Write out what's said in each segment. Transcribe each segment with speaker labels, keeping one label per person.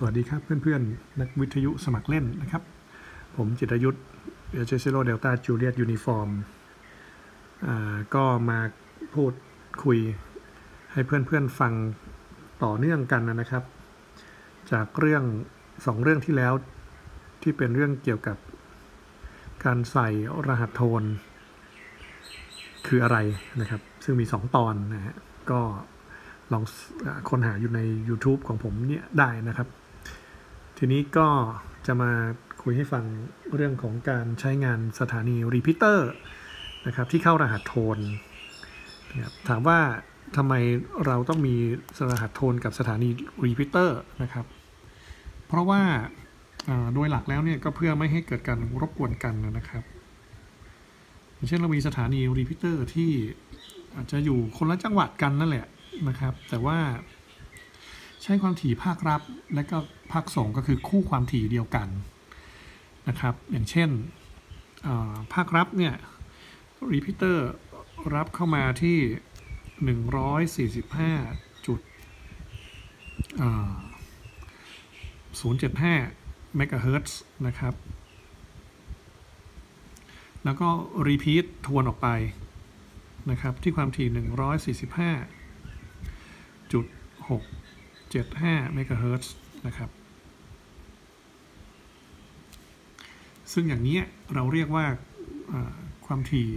Speaker 1: สวัสดีครับเพื่อนๆ นักวิทยุสมัครเล่นนะครับ ผมจิตรยุทธ HS Zero Delta Juliet Uniform ก็มาพูดคุยให้เพื่อนๆฟังต่อเนื่องกันนะครับ จากเรื่องสองเรื่องที่แล้วที่เป็นเรื่องเกี่ยวกับการใส่รหัสโทน คืออะไรนะครับ ซึ่งมี 2 ตอนนะฮะก็ลองค้นหาอยู่ใน YouTube ของผมเนี่ยได้นะครับ ทีนี้ก็จะมาคุยให้ฟังเรื่องของการใช้งานสถานี repeater นะครับที่เข้ารหัสโทนนะครับถามว่าทำไมเราต้องมีรหัสโทนกับสถานี repeater นะครับ เพราะว่าโดยหลักแล้วเนี่ยก็เพื่อไม่ให้เกิดการรบกวนกันนะครับอย่างเช่นเรามีสถานี repeater ที่อาจจะอยู่คนละจังหวัดกันนั่นแหละนะครับ แต่ว่า ใช้ความถี่ภาครับ และก็ภาคส่งก็คือคู่ความถี่เดียวกันนะครับ อย่างเช่นภาครับเนี่ย repeater รับเข้ามาที่ 145จุด0.75เมกะเฮิรตซ์นะครับ แล้วก็ repeat ทวนออกไปนะครับ ที่ความถี่ 145.6 75เมกะเฮิรตซ์นะครับ ซึ่งอย่างนี้เราเรียกว่าความถี่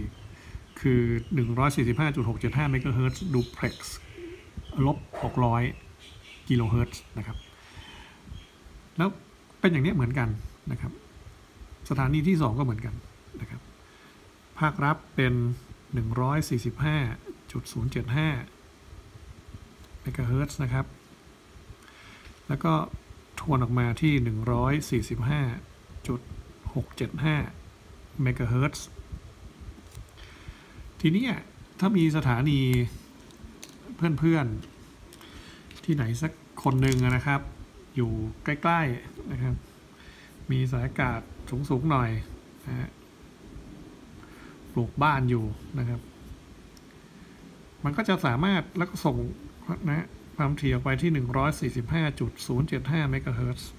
Speaker 1: คือ 145.675เมกะเฮิรตซ์ duplex ลบ 600 กิโลเฮิรตซ์นะครับ แล้วเป็นอย่างนี้เหมือนกันนะครับ สถานีที่ 2 ก็เหมือนกันนะครับ ภาครับเป็น 145.075เมกะเฮิรตซ์นะครับ แล้วก็ทวนออกมาที่ 145.675 เมกะเฮิรตซ์ทีนี้ถ้ามีสถานีเพื่อนๆ ที่ไหนสักคนหนึ่งนะครับ อยู่ใกล้ ๆ นะครับ มีสายอากาศสูง ๆ หน่อยนะฮะปลูกบ้านอยู่นะครับ มันก็จะสามารถแล้วก็ส่งนะ ความถี่ออกไปที่ 145.075เมกะเฮิรตซ์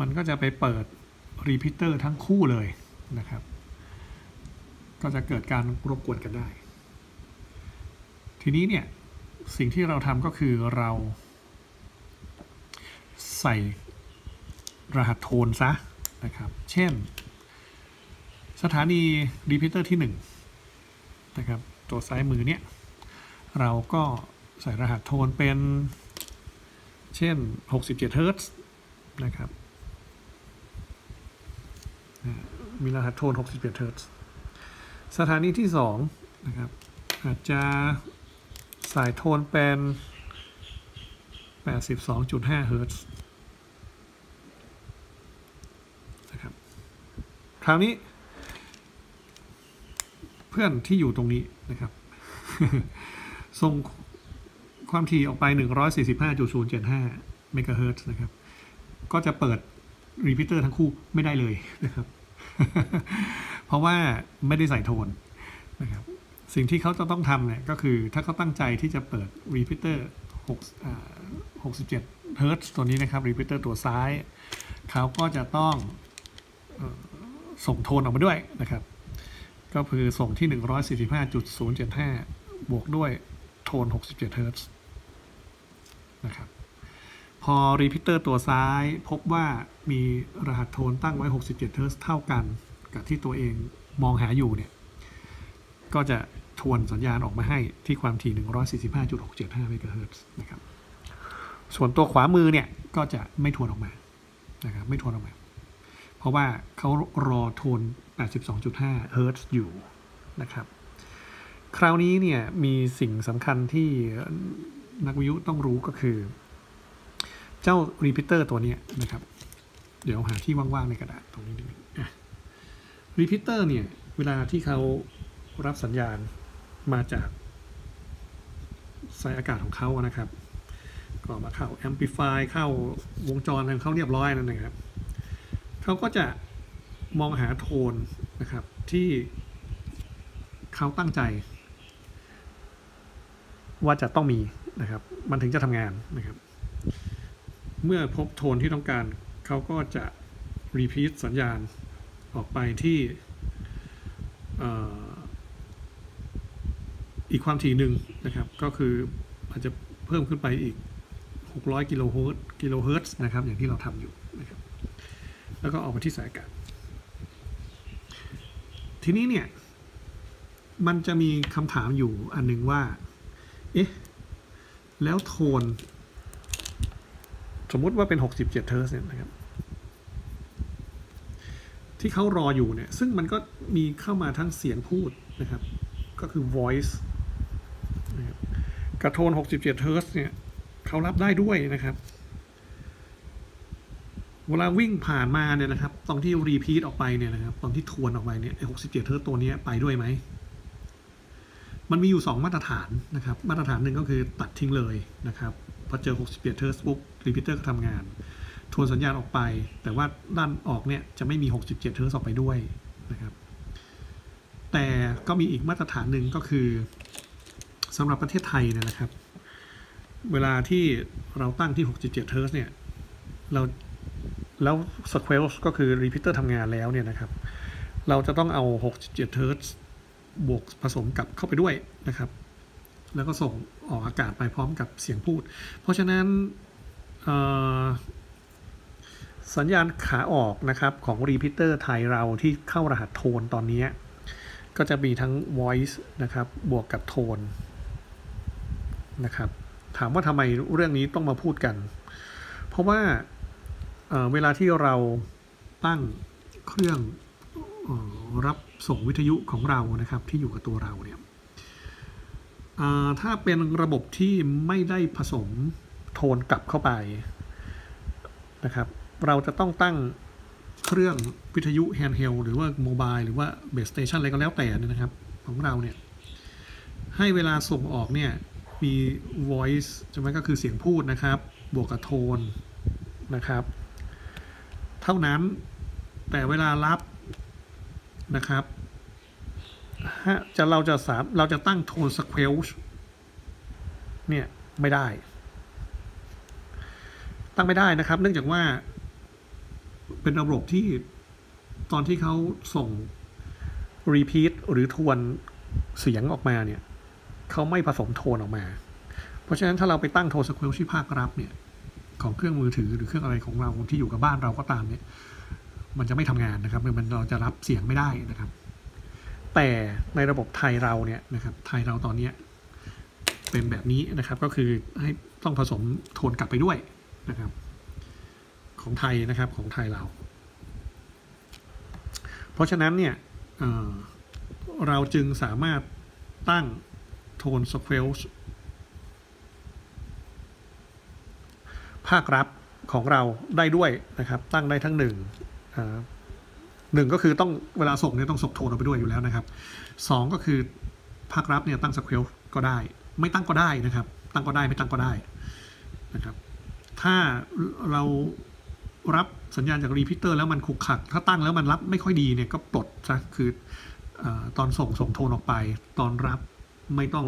Speaker 1: มันก็จะไปเปิดrepeater ทั้งคู่เลยนะครับ ก็จะเกิดการรบกวนกันได้ ทีนี้เนี่ย สิ่งที่เราทำก็คือเราใส่รหัสโทนซะนะครับ เช่น สถานี repeater ที่ 1 นะครับ ตัวซ้ายมือเนี่ย เราก็ใส่รหัสโทนเป็น เช่น 67 เฮิร์ตซ์นะครับ มีรหัสโทน 67 เฮิร์ตซ์สถานีที่ 2 นะครับ อาจจะใส่โทนเป็น 82.5 เฮิร์ตซ์นะครับ คราวนี้ เพื่อนที่อยู่ตรงนี้นะครับ ส่งความถี่ออกไป 145.075เมกะเฮิร์ตนะครับ ก็จะเปิด repeater ทั้งคู่ไม่ได้เลยนะครับ เพราะว่าไม่ได้ใส่โทนนะครับ สิ่งที่เขาจะต้องทำเนี่ยก็คือถ้าเขาตั้งใจที่จะเปิด repeater 67เฮิร์ตตัวนี้นะครับ repeater ตัวซ้าย เขาก็จะต้องส่งโทนออกมาด้วยนะครับ ก็คือส่งที่ 145.075 บวกด้วยโทน 67เฮิร์ตนะครับพอ repeater ตัวซ้ายพบว่ามีรหัสโทนตั้งไว้ 67เฮิร์ตเท่ากันกับที่ตัวเองมองหาอยู่เนี่ย ก็จะทวนสัญญาณออกมาให้ที่ความถี่ 145.675เมกะเฮิร์ตนะครับ ส่วนตัวขวามือเนี่ย ก็จะไม่ทวนออกมานะครับไม่ทวนออกมา เพราะว่าเขารอโทน 82.5เฮิร์ตซ์อยู่นะครับ คราวนี้เนี่ยมีสิ่งสำคัญที่นักวิทยุต้องรู้ก็คือ เจ้า repeater ตัวนี้นะครับ เดี๋ยวหาที่ว่างๆในกระดาษตรงนี้นิดนึง repeater เนี่ย เวลาที่เขารับสัญญาณมาจากสายอากาศของเขานะครับก็มาเข้าแอมพลิฟายเข้าวงจรของเขาเรียบร้อยนั่นนะครับเขาก็จะ มองหาโทนนะครับที่เขาตั้งใจ ว่าจะต้องมีนะครับ มันถึงจะทำงานนะครับ เมื่อพบโทนที่ต้องการเขาก็จะรีพีทสัญญาณออกไปที่อ่ออีกความถี่หนึ่งนะครับ ก็คืออาจจะเพิ่มขึ้นไปอีก 600 กิโลเฮิรตซ์กิโลเฮิรตซ์นะครับ อย่างที่เราทำอยู่นะครับ แล้วก็ออกมาที่สายอากาศ ทีนี้เนี่ย มันจะมีคำถามอยู่อันหนึงว่า เอ๊ะ แล้วโทน สมมติว่าเป็น 67เฮิร์ตซ์เนี่ยนะครับ ที่เขารออยู่เนี่ย ซึ่งมันก็มีเข้ามาทั้งเสียงพูดนะครับ ก็คือ voice นะครับกับโทน 67เฮิร์ตซ์เนี่ย เขารับได้ด้วยนะครับ เวลาวิ่งผ่านมาเนี่ยนะครับตอนที่ repeat ออกไปเนี่ยนะครับ ตอนที่ทวนออกไปเนี่ยไอ้67เฮิร์ตซ์ตัวนี้ไปด้วยไหม มันมีอยู่ 2 มาตรฐานนะครับ มาตรฐานหนึ่งก็คือตัดทิ้งเลยนะครับ พอเจอ 67เฮิร์ตซ์ปุ๊บ repeater ก็ทำงาน ทวนสัญญาณออกไป แต่ว่าด้านออกเนี่ยจะไม่มี 67เฮิร์ตซ์ออกไปด้วยนะครับ แต่ก็มีอีกมาตรฐานหนึ่งก็คือสำหรับประเทศไทยเนี่ยนะครับ เวลาที่เราตั้งที่ 67เฮิร์ตซ์เนี่ยเรา แล้ว squelch ก็คือ repeater ทำงานแล้วเนี่ยนะครับ เราจะต้องเอา 67เฮิร์ตซ์บวกผสมกับเข้าไปด้วยนะครับ แล้วก็ส่งออกอากาศไปพร้อมกับเสียงพูด เพราะฉะนั้นสัญญาณขาออกนะครับของ repeater ไทยเราที่เข้ารหัสโทนตอนนี้ ก็จะมีทั้ง voice นะครับบวกกับโทนนะครับ ถามว่าทำไมเรื่องนี้ต้องมาพูดกัน เพราะว่า เวลาที่เราตั้งเครื่องออรับส่งวิทยุของเรานะครับ ที่อยู่กับตัวเราเนี่ยถ้าเป็นระบบที่ไม่ได้ผสมโทนกลับเข้าไปนะครับ เราจะต้องตั้งเครื่องวิทยุ handheld หรือว่า mobile หรือว่า base station อะไรก็แล้วแต่เนี่ยนะครับ ของเราเนี่ย ให้เวลาส่งออกเนี่ย มี voice ใช่ไหมก็คือเสียงพูดนะครับ บวกกับโทนนะครับ เท่านั้น แต่เวลารับนะครับจะเราจะสามเราจะตั้งโทนส q u e l เนี่ย ไม่ได้ ตั้งไม่ได้นะครับ เนื่องจากว่า เป็นระบบที่ตอนที่เขาส่ง repeat หรือทวนเสียงออกมาเนี่ยเขาไม่ผสมโทนออกมา เพราะฉะนั้นถ้าเราไปตั้งโทนส q u e l ที่ภาครับเนี่ย ของเครื่องมือถือหรือเครื่องอะไรของเราที่อยู่กับบ้านเราก็ตามเนี่ย มันจะไม่ทำงานนะครับมันเราจะรับเสียงไม่ได้นะครับ แต่ในระบบไทยเราเนี่ยนะครับ ไทยเราตอนเนี้ยเป็นแบบนี้นะครับก็คือให้ต้องผสมโทนกลับไปด้วยนะครับ ของไทยนะครับของไทยเรา เพราะฉะนั้นเนี่ยเเราจึงสามารถตั้งโทนสเควล ภาครับของเราได้ด้วยนะครับ ตั้งได้ทั้งหนึ่งหนึ่งก็คือต้องเวลาส่งเนี่ยต้องส่งโทนออกไปด้วยอยู่แล้วนะครับสองก็คือภาครับเนี่ยตั้งสเควลก็ได้ ไม่ตั้งก็ได้นะครับ ตั้งก็ได้ไม่ตั้งก็ได้นะครับ ถ้าเรารับสัญญาณจากรีพิเตอร์แล้วมันขุกขัก ถ้าตั้งแล้วมันรับไม่ค่อยดีเนี่ยก็ปลดซะคืออตอนส่งส่งโทนออกไป ตอนรับไม่ต้อง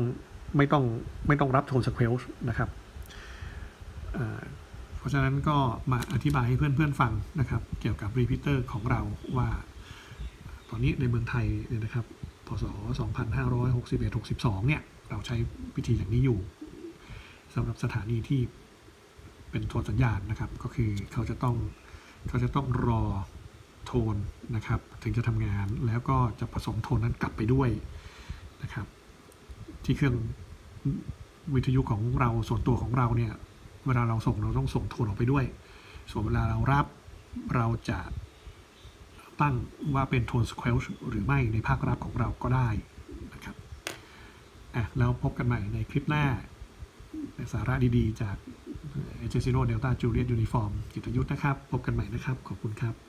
Speaker 1: ไม่ต้องไม่ต้องรับ tone squelch นะครับ เพราะฉะนั้นก็มาอธิบายให้เพื่อนๆฟังนะครับ เกี่ยวกับ repeater ของเราว่า ตอนนี้ในเมืองไทยเนี่ยนะครับพศ 2561-62 เนี่ย เราใช้วิธีอย่างนี้อยู่สำหรับสถานีที่เป็นโทนสัญญาณนะครับ ก็คือเขาจะต้องเขาจะต้องรอโทนนะครับ ถึงจะทำงานแล้วก็จะผสมโทนนั้นกลับไปด้วยนะครับ ที่เครื่องวิทยุของเราส่วนตัวของเราเนี่ย เวลาเราส่งเราต้องส่งโทนออกไปด้วย ส่วนเวลาเรารับเราจะตั้งว่าเป็น tone squelch หรือไม่ในภาครับของเราก็ได้นะครับอะแล้วพบกันใหม่ในคลิปหน้าในสาระดีๆ จาก HS Zero Delta Juliet Uniform กิตยุทธนะครับ พบกันใหม่นะครับ ขอบคุณครับ